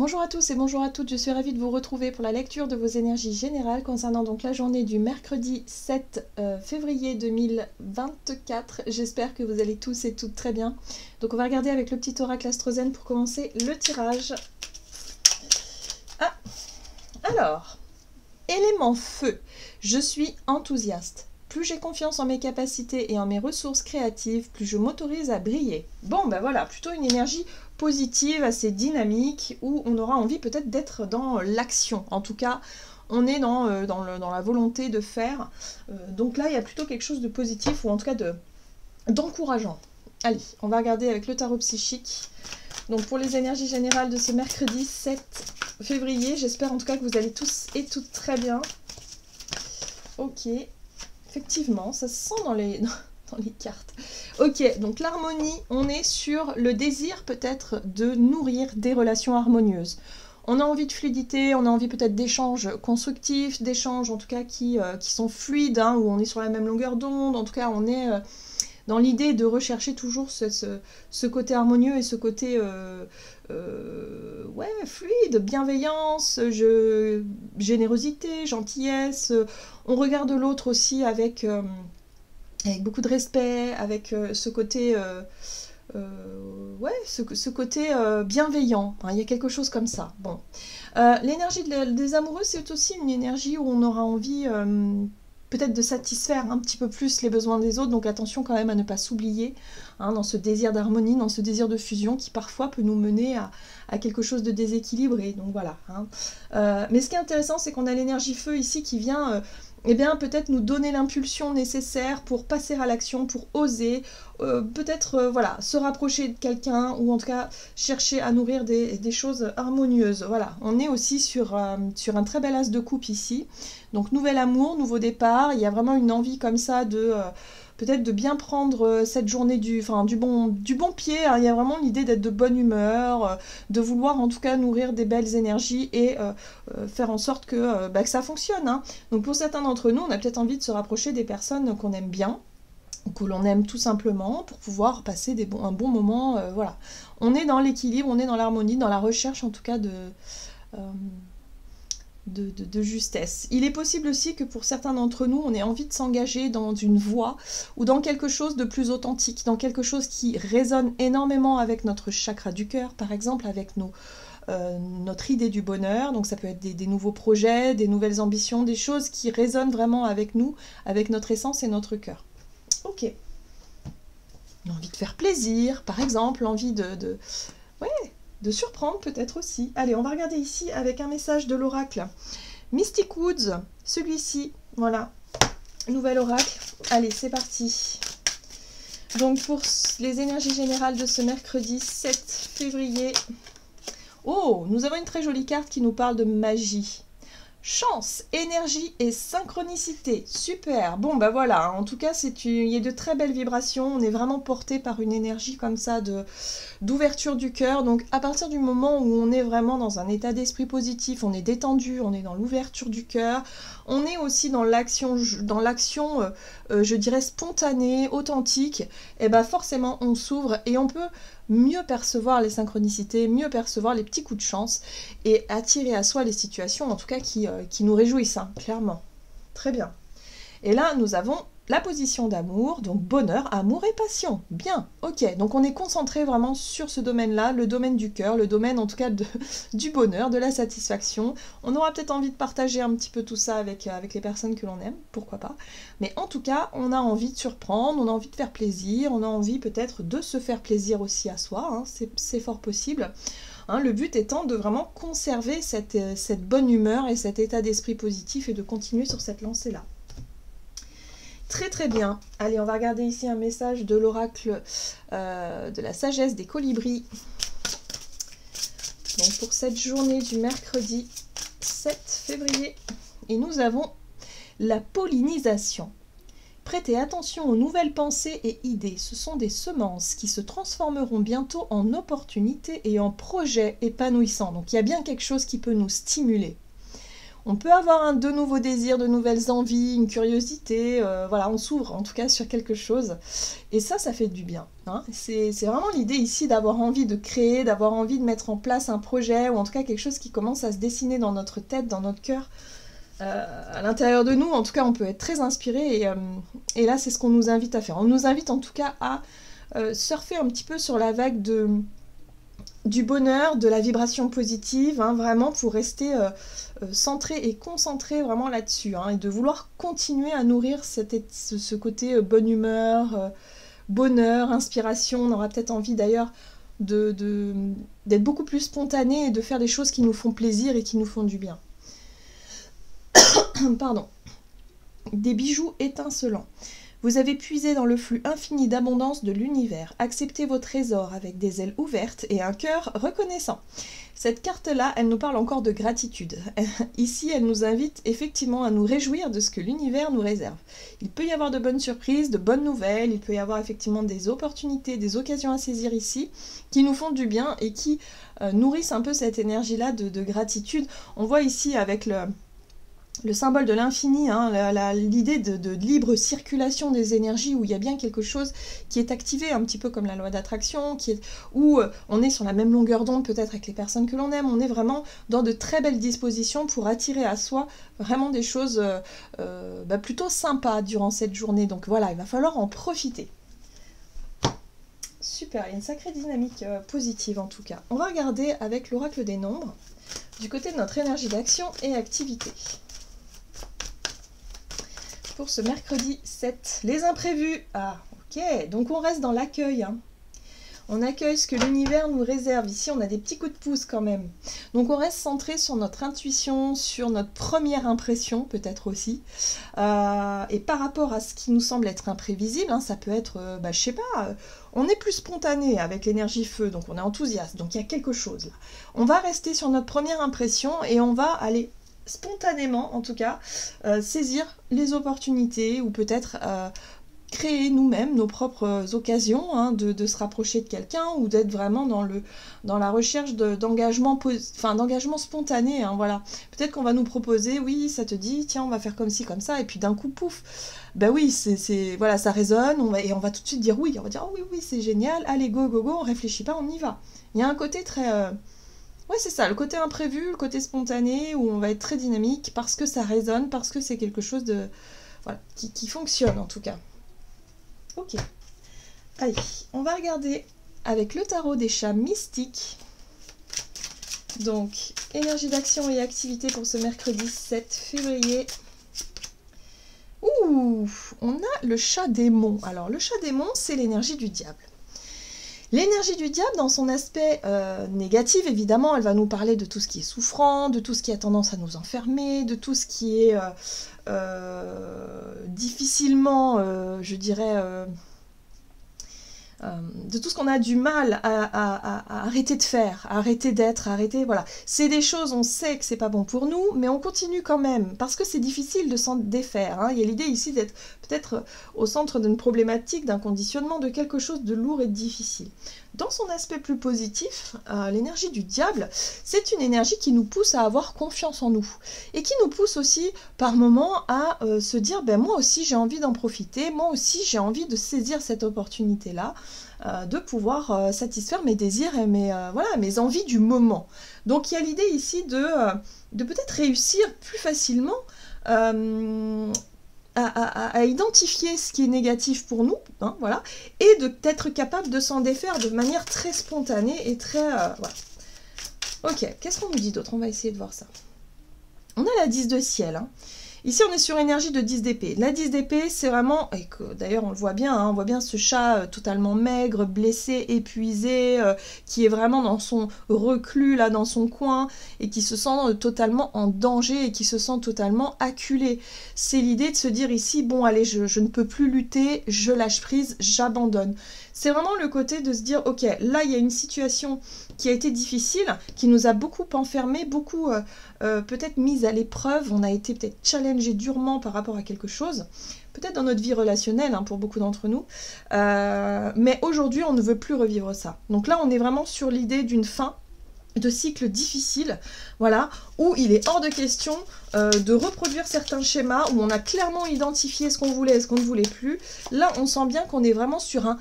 Bonjour à tous et bonjour à toutes, je suis ravie de vous retrouver pour la lecture de vos énergies générales concernant donc la journée du mercredi 7 euh, février 2024. J'espère que vous allez tous et toutes très bien. Donc on va regarder avec le petit oracle astrozène pour commencer le tirage. Ah Alors, élément feu, je suis enthousiaste. Plus j'ai confiance en mes capacités et en mes ressources créatives, plus je m'autorise à briller. Bon, ben voilà, plutôt une énergie positive, assez dynamique, où on aura envie peut-être d'être dans l'action. En tout cas, on est dans, euh, la volonté de faire. Euh, donc là, il y a plutôt quelque chose de positif, ou en tout cas d'encourageant. Allez, on va regarder avec le tarot psychique. Donc pour les énergies générales de ce mercredi 7 février, j'espère en tout cas que vous allez tous et toutes très bien. Ok, Effectivement, ça se sent dans les, les cartes. Ok, donc l'harmonie, on est sur le désir peut-être de nourrir des relations harmonieuses. On a envie de fluidité, on a envie peut-être d'échanges constructifs, d'échanges en tout cas qui, euh, qui sont fluides, hein, où on est sur la même longueur d'onde, en tout cas on est... Euh, dans l'idée de rechercher toujours ce, côté harmonieux et ce côté euh, ouais, fluide, bienveillance, je, générosité, gentillesse. On regarde l'autre aussi avec, avec beaucoup de respect, avec ce côté... ouais, ce, côté bienveillant. il y a quelque chose comme ça. Bon. L'énergie des amoureux, c'est aussi une énergie où on aura envie peut-être de satisfaire un petit peu plus les besoins des autres. Donc attention quand même à ne pas s'oublier hein, dans ce désir d'harmonie, dans ce désir de fusion qui parfois peut nous mener à, quelque chose de déséquilibré. Donc voilà. Hein. Euh, mais ce qui est intéressant, c'est qu'on a l'énergie feu ici qui vient... Euh, eh bien peut-être nous donner l'impulsion nécessaire pour passer à l'action, pour oser, euh, peut-être voilà, se rapprocher de quelqu'un ou en tout cas chercher à nourrir des, choses harmonieuses. Voilà, on est aussi sur, sur un très bel as de coupe ici. Donc nouvel amour, nouveau départ, il y a vraiment une envie comme ça de euh, peut-être de bien prendre euh, cette journée du, enfin, du, bon, du bon pied, hein. il y a vraiment l'idée d'être de bonne humeur, euh, de vouloir en tout cas nourrir des belles énergies et faire en sorte que, bah, ça fonctionne. Hein. Donc pour certains d'entre nous, on a peut-être envie de se rapprocher des personnes qu'on aime bien, que l'on aime tout simplement pour pouvoir passer un bon moment. voilà. On est dans l'équilibre, on est dans l'harmonie, dans la recherche en tout cas de, de, justesse. Il est possible aussi que pour certains d'entre nous, on ait envie de s'engager dans une voie ou dans quelque chose de plus authentique, dans quelque chose qui résonne énormément avec notre chakra du cœur, par exemple avec euh, notre idée du bonheur. Donc ça peut être des, nouveaux projets, des nouvelles ambitions, des choses qui résonnent vraiment avec nous, avec notre essence et notre cœur. Ok. Envie de faire plaisir, par exemple, envie de... de... De surprendre peut-être aussi. Allez, on va regarder ici avec un message de l'oracle. Mystic Woods, celui-ci, voilà, nouvel oracle. Allez, c'est parti. Donc pour les énergies générales de ce mercredi 7 février. Oh, nous avons une très jolie carte qui nous parle de magie. Chance, énergie et synchronicité. Super. Bon, bah voilà. En tout cas, c'est il y a de très belles vibrations. On est vraiment porté par une énergie comme ça de d'ouverture du cœur. Donc, à partir du moment où on est vraiment dans un état d'esprit positif, on est détendu, on est dans l'ouverture du cœur. On est aussi dans l'action, dans l'action, euh, euh, je dirais spontanée, authentique. Et bah forcément, on s'ouvre et on peut mieux percevoir les synchronicités, mieux percevoir les petits coups de chance et attirer à soi les situations, en tout cas, qui, euh, nous réjouissent, hein, clairement. Très bien. Et là, nous avons la position d'amour, donc bonheur, amour et passion. Bien, ok. Donc on est concentré vraiment sur ce domaine-là, le domaine du cœur, le domaine en tout cas du bonheur, de la satisfaction. On aura peut-être envie de partager un petit peu tout ça avec, euh, avec les personnes que l'on aime, pourquoi pas. Mais en tout cas, on a envie de surprendre, on a envie de faire plaisir, on a envie peut-être de se faire plaisir aussi à soi, hein. c'est fort possible. Hein, le but étant de vraiment conserver cette, euh, cette bonne humeur et cet état d'esprit positif et de continuer sur cette lancée-là. Très très bien. Allez, on va regarder ici un message de l'oracle euh, de la sagesse des colibris. Donc pour cette journée du mercredi 7 février. Et nous avons la pollinisation. Prêtez attention aux nouvelles pensées et idées. Ce sont des semences qui se transformeront bientôt en opportunités et en projets épanouissants. Donc il y a bien quelque chose qui peut nous stimuler. On peut avoir un, de nouveaux désirs, de nouvelles envies, une curiosité, euh, voilà, on s'ouvre en tout cas sur quelque chose. Et ça, ça fait du bien. Hein. C'est vraiment l'idée ici d'avoir envie de créer, d'avoir envie de mettre en place un projet, ou en tout cas quelque chose qui commence à se dessiner dans notre tête, dans notre cœur. Euh, à l'intérieur de nous, en tout cas, on peut être très inspiré, euh, et là, c'est ce qu'on nous invite à faire. On nous invite en tout cas à surfer un petit peu sur la vague de du bonheur, de la vibration positive, hein, vraiment pour rester euh, euh, centré et concentré vraiment là-dessus, hein, et de vouloir continuer à nourrir ce, côté euh, bonne humeur, bonheur, inspiration. On aura peut-être envie d'ailleurs d'être beaucoup plus spontané et de faire des choses qui nous font plaisir et qui nous font du bien. Pardon. Des bijoux étincelants. Vous avez puisé dans le flux infini d'abondance de l'univers. Acceptez vos trésors avec des ailes ouvertes et un cœur reconnaissant. Cette carte-là, elle nous parle encore de gratitude. Ici, elle nous invite effectivement à nous réjouir de ce que l'univers nous réserve. Il peut y avoir de bonnes surprises, de bonnes nouvelles, il peut y avoir effectivement des opportunités, des occasions à saisir ici qui nous font du bien et qui euh, nourrissent un peu cette énergie-là de gratitude. On voit ici avec le, le symbole de l'infini, hein, l'idée de, libre circulation des énergies, où il y a bien quelque chose qui est activé, un petit peu comme la loi d'attraction, où euh, on est sur la même longueur d'onde peut-être avec les personnes que l'on aime, on est vraiment dans de très belles dispositions pour attirer à soi vraiment des choses euh, euh, bah, plutôt sympas durant cette journée. Donc voilà, il va falloir en profiter. Super, il y a une sacrée dynamique positive en tout cas. On va regarder avec l'oracle des nombres du côté de notre énergie d'action et activité ce mercredi 7. Les imprévus. Ah, ok. Donc on reste dans l'accueil. Hein. On accueille ce que l'univers nous réserve. Ici, on a des petits coups de pouce quand même. Donc on reste centré sur notre intuition, sur notre première impression peut-être aussi. Euh, et par rapport à ce qui nous semble être imprévisible, hein, ça peut être, euh, bah, je sais pas, euh, on est plus spontané avec l'énergie feu, donc on est enthousiaste, donc il y a quelque chose. On va rester sur notre première impression et on va aller spontanément, en tout cas, euh, saisir les opportunités ou peut-être euh, créer nous-mêmes nos propres occasions hein, de, se rapprocher de quelqu'un ou d'être vraiment dans, le, dans la recherche d'engagement enfin, d'engagement spontané. Hein, voilà. Peut-être qu'on va nous proposer, oui, ça te dit, tiens, on va faire comme ci, comme ça, et puis d'un coup, pouf, ben oui, c'est, voilà, ça résonne, on va, et on va tout de suite dire oui, on va dire, oh oui, oui, c'est génial, allez, go, go, go, on réfléchit pas, on y va. Il y a un côté très... Euh, Ouais, c'est ça, le côté imprévu, le côté spontané, où on va être très dynamique parce que ça résonne, parce que c'est quelque chose de. Voilà, qui, fonctionne en tout cas. Ok. Allez, on va regarder avec le tarot des chats mystiques. Donc, énergie d'action et activité pour ce mercredi 7 février. Ouh, on a le chat démon. Alors, le chat démon, c'est l'énergie du diable. L'énergie du diable, dans son aspect euh, négatif, évidemment, elle va nous parler de tout ce qui est souffrant, de tout ce qui a tendance à nous enfermer, de tout ce qui est euh, euh, difficilement, je dirais, de tout ce qu'on a du mal à, arrêter de faire, arrêter d'être, arrêter, voilà. C'est des choses, on sait que c'est pas bon pour nous, mais on continue quand même, parce que c'est difficile de s'en défaire. Hein. Il y a l'idée ici d'être peut-être au centre d'une problématique, d'un conditionnement, de quelque chose de lourd et de difficile. Dans son aspect plus positif, euh, l'énergie du diable, c'est une énergie qui nous pousse à avoir confiance en nous et qui nous pousse aussi par moments à euh, se dire ben moi aussi j'ai envie d'en profiter, moi aussi j'ai envie de saisir cette opportunité là, euh, de pouvoir satisfaire mes désirs et mes voilà mes envies du moment. Donc il y a l'idée ici de de peut-être réussir plus facilement à, identifier ce qui est négatif pour nous, hein, voilà, et d'être capable de s'en défaire de manière très spontanée et très... Euh. Ok, qu'est-ce qu'on nous dit d'autre? On va essayer de voir ça. On a la 10 de ciel. Hein. Ici, on est sur énergie de 10 d'épée. La 10 d'épée, c'est vraiment, et d'ailleurs on le voit bien, hein, on voit bien ce chat euh, totalement maigre, blessé, épuisé, euh, qui est vraiment dans son reclus, là, dans son coin, et qui se sent euh, totalement en danger et qui se sent totalement acculé. C'est l'idée de se dire ici, bon, allez, je, je ne peux plus lutter, je lâche prise, j'abandonne. C'est vraiment le côté de se dire, ok, là, il y a une situation qui a été difficile, qui nous a beaucoup enfermés, beaucoup euh, euh, peut-être mis à l'épreuve, on a été peut-être challengé durement par rapport à quelque chose, peut-être dans notre vie relationnelle hein, pour beaucoup d'entre nous, euh, mais aujourd'hui on ne veut plus revivre ça. Donc là on est vraiment sur l'idée d'une fin de cycles difficiles, voilà, où il est hors de question de reproduire certains schémas, où on a clairement identifié ce qu'on voulait et ce qu'on ne voulait plus. Là, on sent bien qu'on est vraiment sur un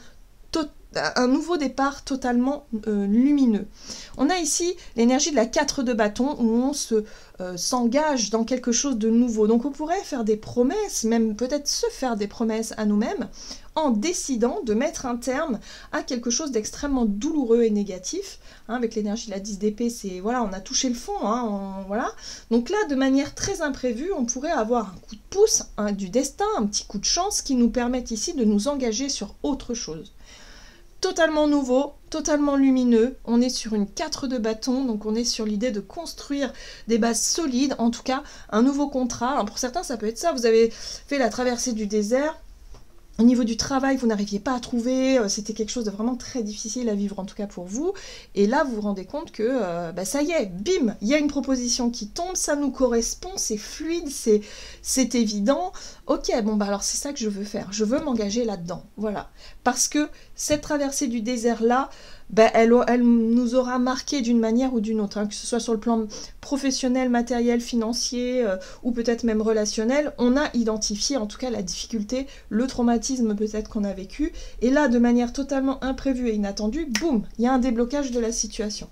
un nouveau départ totalement euh, lumineux. On a ici l'énergie de la 4 de bâton où on se euh, s'engage dans quelque chose de nouveau. Donc on pourrait faire des promesses, même peut-être se faire des promesses à nous-mêmes en décidant de mettre un terme à quelque chose d'extrêmement douloureux et négatif. Hein, avec l'énergie de la 10 d'épée, c'est voilà, on a touché le fond, hein, voilà. Donc là, de manière très imprévue, on pourrait avoir un coup de pouce du destin, un petit coup de chance qui nous permettent ici de nous engager sur autre chose totalement nouveau, totalement lumineux. On est sur une 4 de bâton, donc on est sur l'idée de construire des bases solides, en tout cas un nouveau contrat. pour certains, ça peut être ça. Vous avez fait la traversée du désert, au niveau du travail, vous n'arriviez pas à trouver, euh, c'était quelque chose de vraiment très difficile à vivre, en tout cas pour vous. Et là, vous vous rendez compte que euh, bah, ça y est, bim, il y a une proposition qui tombe, ça nous correspond, c'est fluide, c'est évident. Ok, bon, bah alors c'est ça que je veux faire, je veux m'engager là-dedans, voilà. Parce que cette traversée du désert-là, ben, elle, nous aura marqué d'une manière ou d'une autre, hein, que ce soit sur le plan professionnel, matériel, financier euh, ou peut-être même relationnel, on a identifié en tout cas la difficulté, le traumatisme peut-être qu'on a vécu, et là de manière totalement imprévue et inattendue, boum, il y a un déblocage de la situation.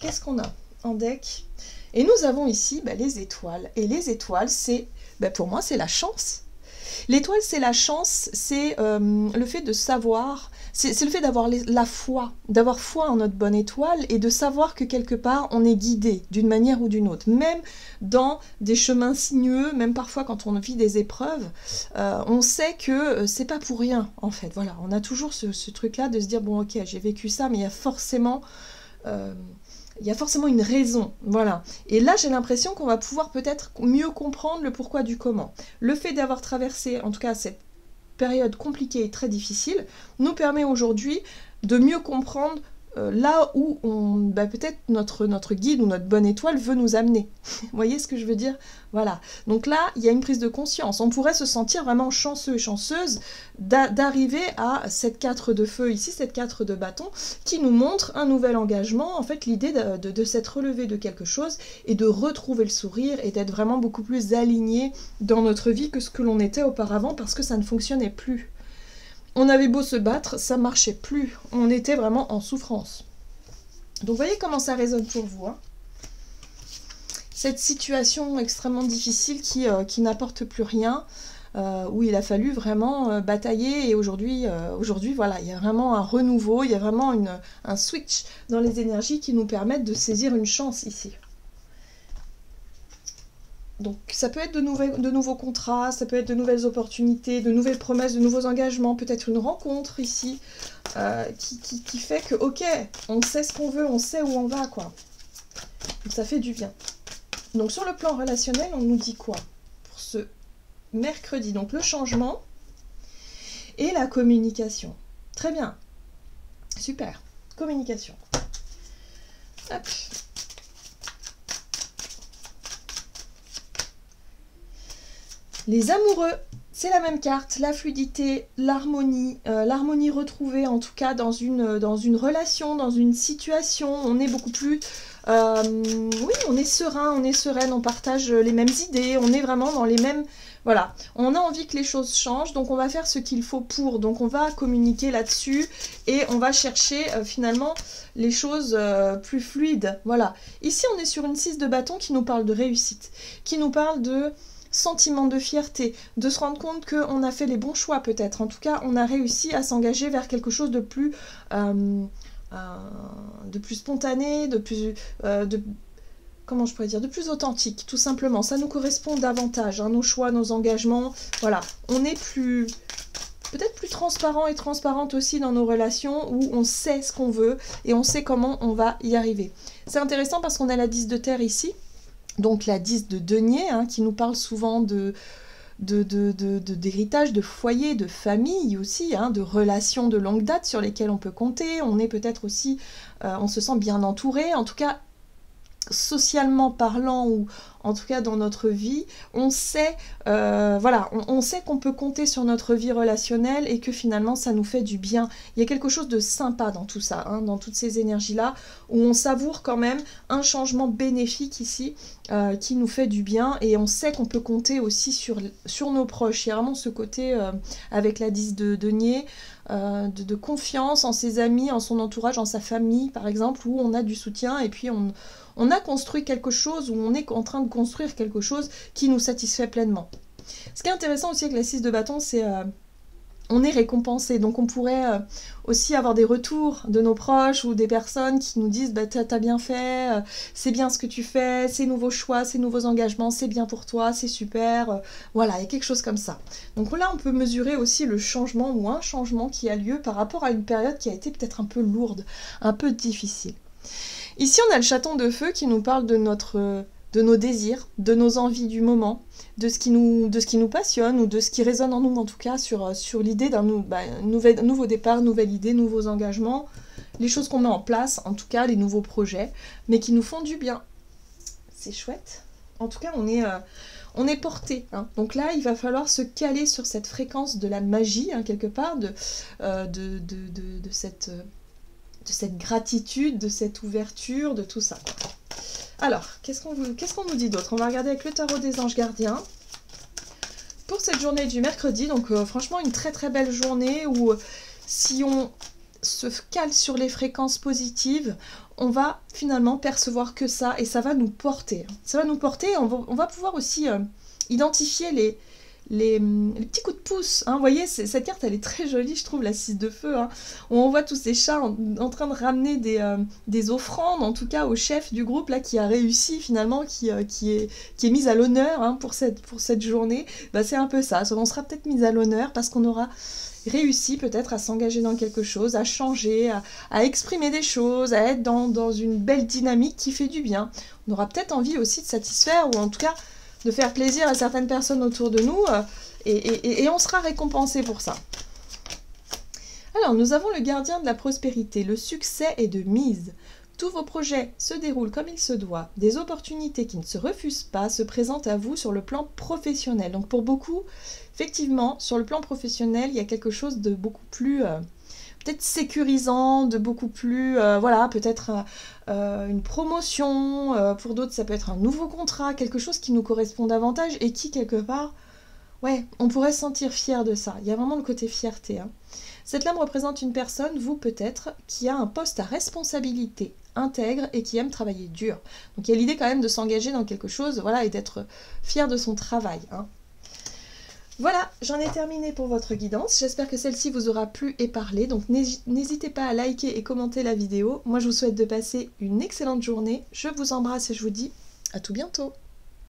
Qu'est-ce qu'on a en deck? Et nous avons ici ben, les étoiles, et les étoiles, c'est, ben, pour moi, c'est la chance. L'étoile, c'est la chance, c'est euh, le fait de savoir c'est le fait d'avoir la foi, d'avoir foi en notre bonne étoile et de savoir que quelque part on est guidé d'une manière ou d'une autre. Même dans des chemins sinueux, même parfois quand on vit des épreuves, euh, on sait que euh, c'est pas pour rien en fait. Voilà, on a toujours ce, truc-là de se dire bon ok j'ai vécu ça, mais il y a forcément euh, il y a forcément une raison, voilà. Et là, j'ai l'impression qu'on va pouvoir peut-être mieux comprendre le pourquoi du comment. Le fait d'avoir traversé, en tout cas, cette période compliquée et très difficile, nous permet aujourd'hui de mieux comprendre euh, là où on, bah, peut-être notre, guide ou notre bonne étoile veut nous amener. Vous voyez ce que je veux dire? Voilà. Donc là, il y a une prise de conscience. On pourrait se sentir vraiment chanceux et chanceuse d'arriver à cette 4 de feu ici, cette 4 de bâton, qui nous montre un nouvel engagement. En fait, l'idée de, de, s'être relevé de quelque chose et de retrouver le sourire et d'être vraiment beaucoup plus aligné dans notre vie que ce que l'on était auparavant parce que ça ne fonctionnait plus. On avait beau se battre, ça marchait plus. On était vraiment en souffrance. Donc voyez comment ça résonne pour vous. Hein. Cette situation extrêmement difficile qui, euh, n'apporte plus rien, euh, où il a fallu vraiment euh, batailler et aujourd'hui, aujourd'hui voilà, il y a vraiment un renouveau, il y a vraiment une, un switch dans les énergies qui nous permettent de saisir une chance ici. Donc ça peut être de, de, nouveaux contrats, ça peut être de nouvelles opportunités, de nouvelles promesses, de nouveaux engagements, peut-être une rencontre ici euh, qui, fait que, ok, on sait ce qu'on veut, on sait où on va, quoi. Donc ça fait du bien. Donc sur le plan relationnel, on nous dit quoi Pour ce mercredi, donc le changement et la communication. Très bien. Super. Communication. Hop. Les amoureux, c'est la même carte, la fluidité, l'harmonie, euh, l'harmonie retrouvée en tout cas dans une, dans une relation, dans une situation. On est beaucoup plus... Euh, oui, on est serein, on est sereine, on partage les mêmes idées, on est vraiment dans les mêmes... Voilà, on a envie que les choses changent, donc on va faire ce qu'il faut pour. Donc on va communiquer là-dessus et on va chercher euh, finalement les choses plus fluides. Voilà. Ici, on est sur une 6 de bâton qui nous parle de réussite, qui nous parle de sentiment de fierté, de se rendre compte qu'on a fait les bons choix peut-être. En tout cas, on a réussi à s'engager vers quelque chose de plus, euh, euh, de plus spontané, de plus... Euh, de, comment je pourrais dire, de plus authentique, tout simplement. Ça nous correspond davantage, hein, nos choix, nos engagements. Voilà, on est plus peut-être plus transparent et transparente aussi dans nos relations où on sait ce qu'on veut et on sait comment on va y arriver. C'est intéressant parce qu'on a la 10 de terre ici donc la 10 de denier, hein, qui nous parle souvent de d'héritage, de, foyer, de famille aussi, hein, de relations de longue date sur lesquelles on peut compter. On est peut-être aussi, euh, on se sent bien entouré, en tout cas socialement parlant ou en tout cas dans notre vie, on sait, euh, on, sait qu'on peut compter sur notre vie relationnelle et que finalement ça nous fait du bien. Il y a quelque chose de sympa dans tout ça, hein, dans toutes ces énergies-là, où on savoure quand même un changement bénéfique ici euh, qui nous fait du bien et on sait qu'on peut compter aussi sur, sur nos proches. Il y a vraiment ce côté euh, avec la 10 de denier. De, de, confiance en ses amis, en son entourage, en sa famille par exemple, où on a du soutien et puis on, on a construit quelque chose ou on est en train de construire quelque chose qui nous satisfait pleinement. Ce qui est intéressant aussi avec la 6 de bâton, c'est euh, on est récompensé. Donc on pourrait euh, aussi avoir des retours de nos proches ou des personnes qui nous disent bah, t'as bien fait, euh, c'est bien ce que tu fais, ces nouveaux choix, ces nouveaux engagements, c'est bien pour toi, c'est super. voilà, il y a quelque chose comme ça. Donc là on peut mesurer aussi le changement ou un changement qui a lieu par rapport à une période qui a été peut-être un peu lourde, un peu difficile. Ici, on a le chaton de feu qui nous parle de notre de nos désirs, de nos envies du moment, de ce qui nous, de ce qui nous passionne ou de ce qui résonne en nous en tout cas sur, sur l'idée d'un bah, nouveau départ, nouvelle idée, nouveaux engagements, les choses qu'on met en place, en tout cas les nouveaux projets, mais qui nous font du bien. C'est chouette. En tout cas, on est, euh, on est porté. Hein. Donc là, il va falloir se caler sur cette fréquence de la magie, hein, quelque part, de, euh, de, de, cette... Euh, de cette gratitude, de cette ouverture, de tout ça. Alors, qu'est-ce qu'on nous dit d'autre? On va regarder avec le tarot des anges gardiens. Pour cette journée du mercredi, donc euh, franchement une très très belle journée où euh, si on se cale sur les fréquences positives, on va finalement percevoir que ça et ça va nous porter. Ça va nous porter, on va pouvoir aussi euh, identifier les, les, petits coups de pouce. Hein. Vous voyez, cette carte, elle est très jolie, je trouve, la 6 de feu. Hein. On voit tous ces chats en, train de ramener des, euh, des, offrandes, en tout cas au chef du groupe, là, qui a réussi finalement, qui, euh, qui, est, qui est mise à l'honneur hein, pour, cette, pour cette journée. Bah, c'est un peu ça. On sera peut-être mise à l'honneur parce qu'on aura réussi peut-être à s'engager dans quelque chose, à changer, à, exprimer des choses, à être dans, dans une belle dynamique qui fait du bien. On aura peut-être envie aussi de satisfaire, ou en tout cas de faire plaisir à certaines personnes autour de nous euh, et, on sera récompensé pour ça. Alors, nous avons le gardien de la prospérité. Le succès est de mise. Tous vos projets se déroulent comme il se doit. Des opportunités qui ne se refusent pas se présentent à vous sur le plan professionnel. Donc pour beaucoup, effectivement, sur le plan professionnel, il y a quelque chose de beaucoup plus euh, peut-être sécurisant, de beaucoup plus, euh, voilà, peut-être euh, une promotion, euh, pour d'autres ça peut être un nouveau contrat, quelque chose qui nous correspond davantage et qui quelque part, ouais, on pourrait se sentir fier de ça. Il y a vraiment le côté fierté. Hein. Cette lame représente une personne, vous peut-être, qui a un poste à responsabilité intègre et qui aime travailler dur. Donc il y a l'idée quand même de s'engager dans quelque chose, voilà, et d'être fier de son travail. Hein. Voilà, j'en ai terminé pour votre guidance. J'espère que celle-ci vous aura plu et parlé. Donc n'hésitez pas à liker et commenter la vidéo. Moi, je vous souhaite de passer une excellente journée. Je vous embrasse et je vous dis à tout bientôt.